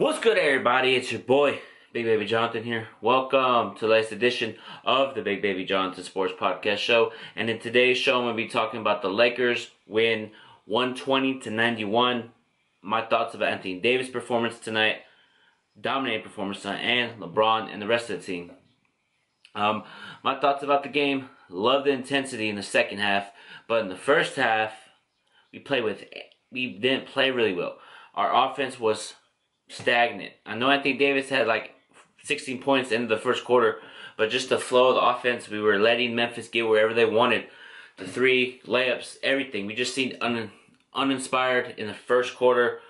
What's good, everybody? It's your boy, Big Baby Jonathan here. Welcome to the latest edition of the Big Baby Jonathan Sports Podcast Show. And in today's show, I'm going to be talking about the Lakers win 120 to 91. My thoughts about Anthony Davis' performance tonight, dominating performance tonight, and LeBron and the rest of the team. Um, my thoughts about the game: love the intensity in the second half, but in the first half, we played with we didn't play really well. Our offense was stagnant. I know Anthony Davis had like 16 points in the first quarter, but just the flow of the offense, we were letting Memphis get wherever they wanted. The three layups, everything. We just seemed un, uninspired in the first quarter,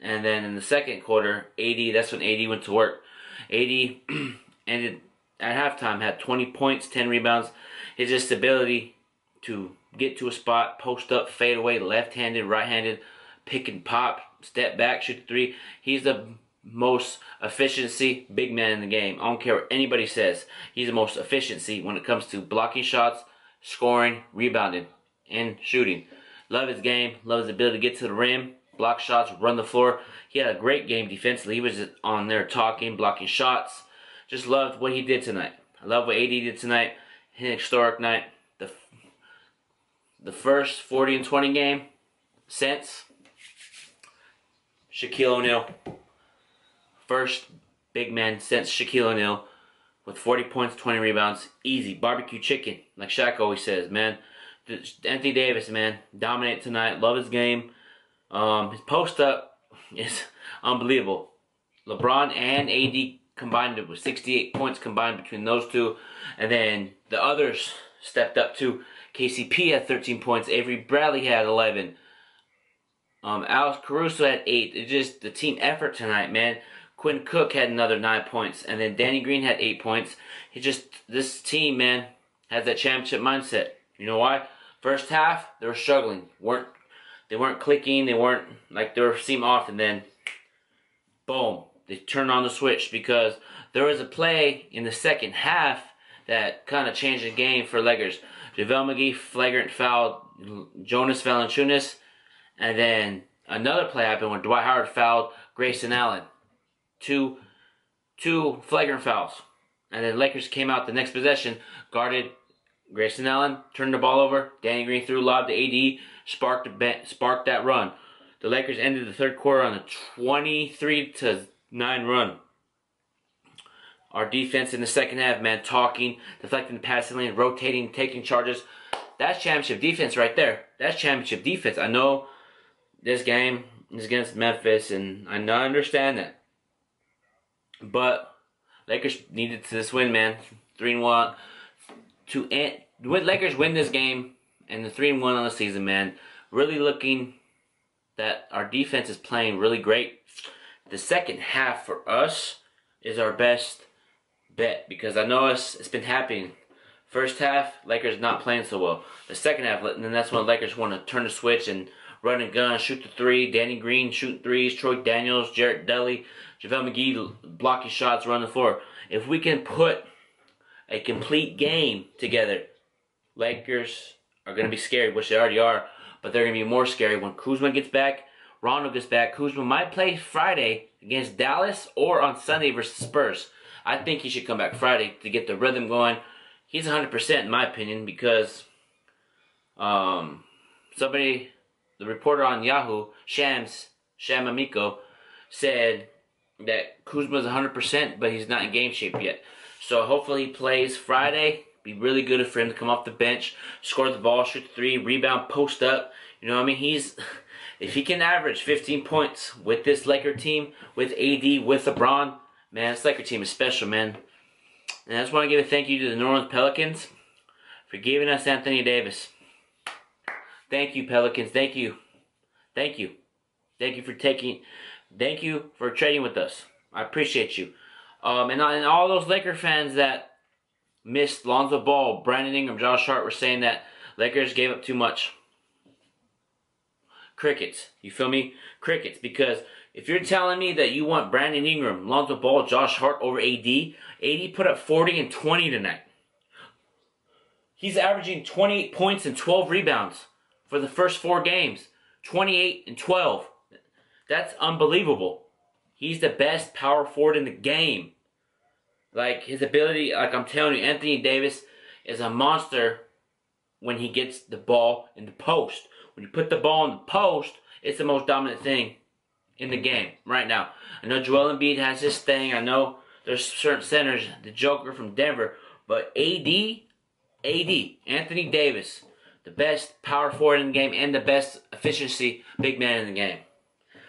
and then in the second quarter, AD, That's when AD went to work. AD ended at halftime had 20 points, 10 rebounds. His just ability to get to a spot, post up, fade away, left-handed, right-handed, pick and pop, step back, shoot three. He's the most efficiency big man in the game. I don't care what anybody says. He's the most efficiency when it comes to blocking shots, scoring, rebounding, and shooting. Love his game. Love his ability to get to the rim, block shots, run the floor. He had a great game defensively. He was on there talking, blocking shots. Just loved what he did tonight. I love what AD did tonight. An historic night. The the first 40 and 20 game since Shaquille O'Neal. First big man since Shaquille O'Neal with 40 points, 20 rebounds. Easy. Barbecue chicken, like Shaq always says, man. Anthony Davis, man, dominate tonight. Love his game. Um, his post up is unbelievable. LeBron and AD combined it with 68 points combined between those two. And then the others stepped up too. KCP had 13 points. Avery Bradley had 11. Um, Alex Caruso had 8. It's just the team effort tonight, man. Quinn Cook had another 9 points. And then Danny Green had 8 points. He just, this team, man, has that championship mindset. You know why? First half, they were struggling. weren't They weren't clicking. They weren't, like, they were seem off. And then, boom, they turned on the switch because there was a play in the second half that kind of changed the game for Lakers. JaVale McGee flagrant fouled Jonas Valanciunas, and then another play happened when Dwight Howard fouled Grayson Allen. Two, two flagrant fouls. And then Lakers came out the next possession, guarded Grayson Allen, turned the ball over. Danny Green threw lob to AD, sparked, sparked that run. The Lakers ended the third quarter on a 23 to 9 run. Our defense in the second half, man, talking, deflecting the passing lane, rotating, taking charges. That's championship defense right there. That's championship defense. I know this game is against Memphis, and I understand that. But Lakers needed to this win, man. Three and one. To end, Lakers win this game and the three and one on the season, man. Really looking that our defense is playing really great. The second half for us is our best bet because I know it's, it's been happening. First half, Lakers not playing so well. The second half, and then that's when Lakers want to turn the switch and run and gun, shoot the three. Danny Green shooting threes. Troy Daniels, Jared Dudley, JaVale McGee blocking shots, run the floor. If we can put a complete game together, Lakers are going to be scary, which they already are, but they're going to be more scary when Kuzma gets back, Rondo gets back. Kuzma might play Friday against Dallas or on Sunday versus Spurs. I think he should come back Friday to get the rhythm going. He's 100% in my opinion because um, somebody, the reporter on Yahoo, Shams, Sham Amico, said that Kuzma's 100%, but he's not in game shape yet. So hopefully he plays Friday. Be really good for him to come off the bench, score the ball, shoot three, rebound, post up. You know what I mean? He's if he can average 15 points with this Laker team, with AD, with LeBron, Man, this Laker team is special, man. And I just want to give a thank you to the New Orleans Pelicans for giving us Anthony Davis. Thank you, Pelicans. Thank you. Thank you. Thank you for taking. Thank you for trading with us. I appreciate you. Um, and, and all those Laker fans that missed Lonzo Ball, Brandon Ingram, Josh Hart were saying that Lakers gave up too much. Crickets. You feel me? Crickets. Because if you're telling me that you want Brandon Ingram, Lonzo Ball, Josh Hart over AD, AD put up 40 and 20 tonight. He's averaging 28 points and 12 rebounds for the first four games. 28 and 12. That's unbelievable. He's the best power forward in the game. Like his ability, like I'm telling you, Anthony Davis is a monster when he gets the ball in the post. When you put the ball in the post, it's the most dominant thing in the game right now. I know Joel Embiid has his thing. I know there's certain centers, the Joker from Denver, but AD, AD, Anthony Davis, the best power forward in the game and the best efficiency big man in the game.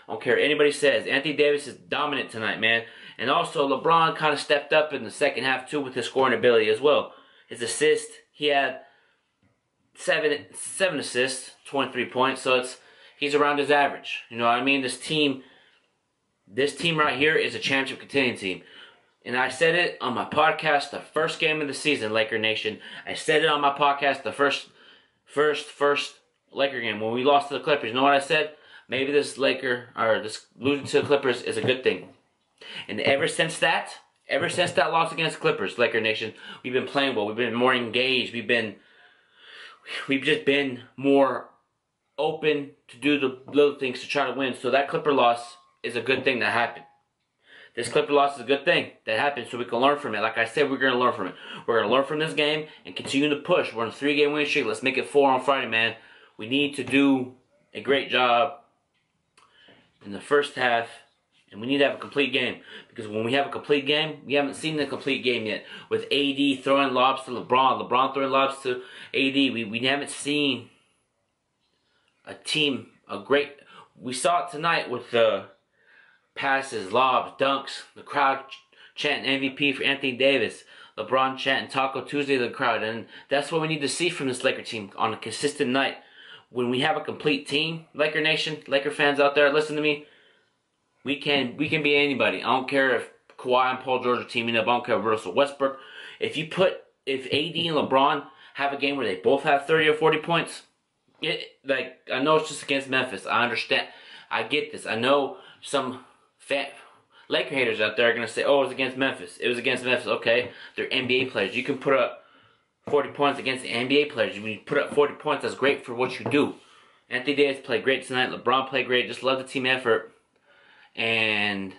I don't care anybody says. Anthony Davis is dominant tonight, man. And also, LeBron kind of stepped up in the second half, too, with his scoring ability as well. His assist, he had seven seven assists, 23 points. So it's he's around his average. You know what I mean? This team, this team right here is a championship contending team. And I said it on my podcast the first game of the season, Laker Nation. I said it on my podcast the first, first, first Laker game when we lost to the Clippers. You know what I said? Maybe this Laker or this losing to the Clippers is a good thing. And ever since that, ever since that loss against Clippers, Laker Nation, we've been playing well. We've been more engaged. We've been, we've just been more open to do the little things to try to win. So that Clipper loss is a good thing that happened. This Clipper loss is a good thing that happened so we can learn from it. Like I said, we're going to learn from it. We're going to learn from this game and continue to push. We're on a three-game win streak. Let's make it four on Friday, man. We need to do a great job in the first half and we need to have a complete game. Because when we have a complete game, we haven't seen the complete game yet. With AD throwing lobs to LeBron, LeBron throwing lobs to AD, we, we haven't seen a team, a great... We saw it tonight with the passes, lobs, dunks, the crowd chanting MVP for Anthony Davis. LeBron chanting Taco Tuesday to the crowd. And that's what we need to see from this Laker team on a consistent night. When we have a complete team, Laker Nation, Laker fans out there, listen to me we can we can be anybody. I don't care if Kawhi and Paul George are teaming up. I don't care if Russell Westbrook. If you put if AD and LeBron have a game where they both have 30 or 40 points, it, like I know it's just against Memphis. I understand. I get this. I know some fan, Laker haters out there are gonna say, "Oh, it was against Memphis. It was against Memphis." Okay, they're NBA players. You can put up 40 points against the NBA players. When you put up 40 points, that's great for what you do. Anthony Davis played great tonight. LeBron played great. Just love the team effort. And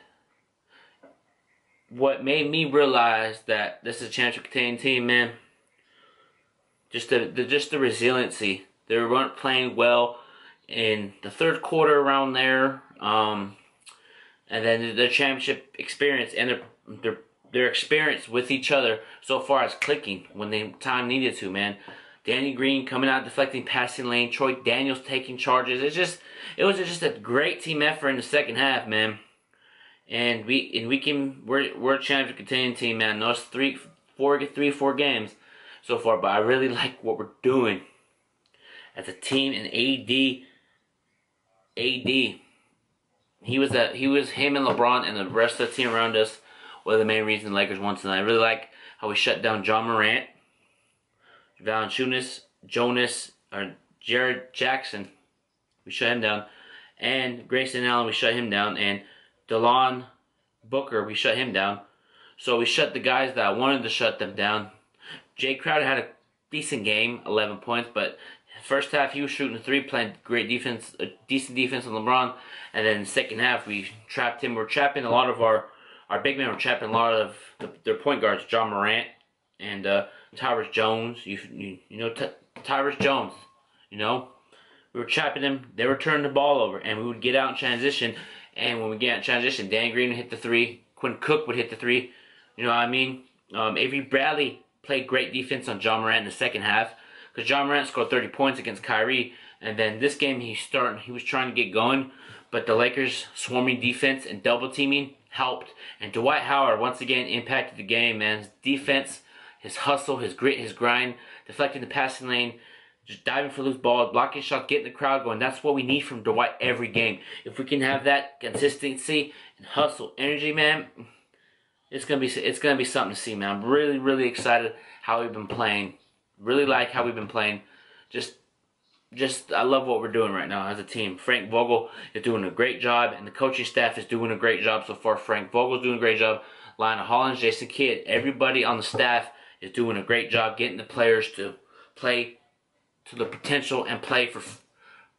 what made me realize that this is a championship containing team, man, just the, the just the resiliency. They weren't playing well in the third quarter around there. Um, and then the championship experience and their, their their experience with each other so far as clicking when they time needed to, man. Danny Green coming out deflecting passing lane, Troy Daniels taking charges. It's just it was just a great team effort in the second half, man. And we and we can we're we're a championship contending team, man. Those three four three four games so far, but I really like what we're doing as a team and AD AD he was that he was him and LeBron and the rest of the team around us were the main reason the Lakers won tonight. I really like how we shut down Ja Morant, Valanciunas, Jonas, or Jaren Jackson. We shut him down. And Grayson Allen, we shut him down. And Devin Booker, we shut him down. So we shut the guys that wanted to shut them down. Jae Crowder had a decent game, 11 points, but first half he was shooting three, playing great defense, a decent defense on LeBron. And then second half we trapped him. We're trapping a lot of our our big men. We're trapping a lot of the, their point guards, Ja Morant and uh, Tyus Jones. You you, you know Ty Tyus Jones. You know we were trapping them. They were turning the ball over, and we would get out in transition. And when we get out in transition, Dan Green would hit the three. Quinn Cook would hit the three. You know what I mean? Um, Avery Bradley played great defense on Ja Morant in the second half because Ja Morant scored 30 points against Kyrie. And then this game, he started. He was trying to get going, but the Lakers' swarming defense and double teaming helped. And Dwight Howard once again impacted the game. Man, his defense, his hustle, his grit, his grind, deflecting the passing lane just diving for loose balls, blocking shots, getting the crowd going. That's what we need from Dwight every game. If we can have that consistency and hustle, energy, man, it's gonna be it's gonna be something to see, man. I'm really really excited how we've been playing. Really like how we've been playing. Just just I love what we're doing right now as a team. Frank Vogel is doing a great job, and the coaching staff is doing a great job so far. Frank Vogel's doing a great job. Lionel Hollins, Jason Kidd, everybody on the staff is doing a great job getting the players to play to the potential and play for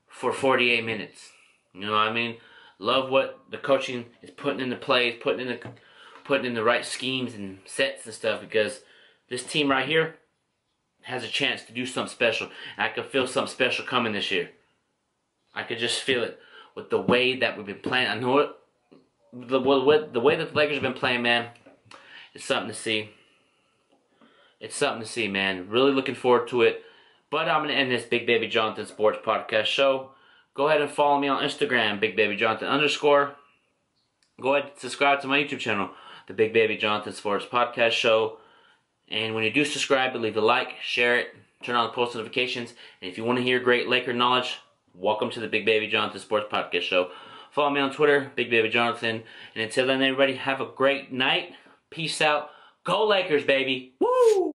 for 48 minutes. You know what I mean? Love what the coaching is putting into plays, putting in the putting in the right schemes and sets and stuff because this team right here has a chance to do something special. I could feel something special coming this year. I could just feel it with the way that we've been playing. I know it. The, the way that the Lakers have been playing, man, it's something to see. It's something to see, man. Really looking forward to it. But I'm going to end this Big Baby Jonathan Sports Podcast show. Go ahead and follow me on Instagram, Big Baby Jonathan underscore. Go ahead and subscribe to my YouTube channel, the Big Baby Jonathan Sports Podcast Show. And when you do subscribe, leave a like, share it, turn on the post notifications. And if you want to hear great Laker knowledge, welcome to the Big Baby Jonathan Sports Podcast Show. Follow me on Twitter, Big Baby Jonathan. And until then, everybody, have a great night. Peace out. Go Lakers, baby. Woo!